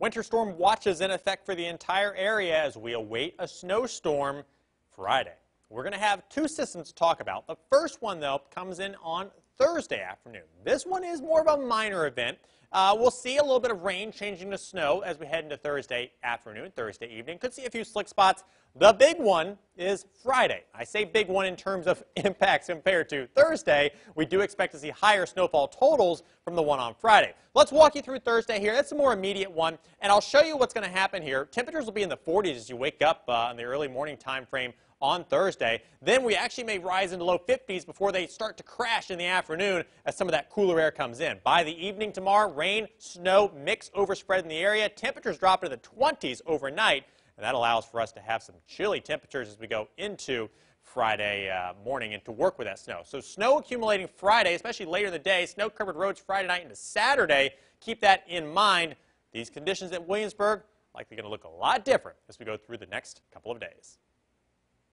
Winter storm watches in effect for the entire area as we await a snowstorm Friday. We're going to have two systems to talk about. The first one, though, comes in on Thursday afternoon. This one is more of a minor event. Uh, we'll see a little bit of rain changing to snow as we head into Thursday afternoon, Thursday evening. Could see a few slick spots. The big one is Friday. I say big one in terms of impacts compared to Thursday. We do expect to see higher snowfall totals from the one on Friday. Let's walk you through Thursday here. That's a more immediate one, and I'll show you what's going to happen here. Temperatures will be in the 40s as you wake up uh, in the early morning time frame on Thursday. Then we actually may rise into low 50s before they start to crash in the afternoon as some of that cooler air comes in. By the evening tomorrow, rain, snow, mix overspread in the area. Temperatures drop into the 20s overnight, and that allows for us to have some chilly temperatures as we go into Friday uh, morning and to work with that snow. So snow accumulating Friday, especially later in the day, snow-covered roads Friday night into Saturday. Keep that in mind. These conditions at Williamsburg likely going to look a lot different as we go through the next couple of days.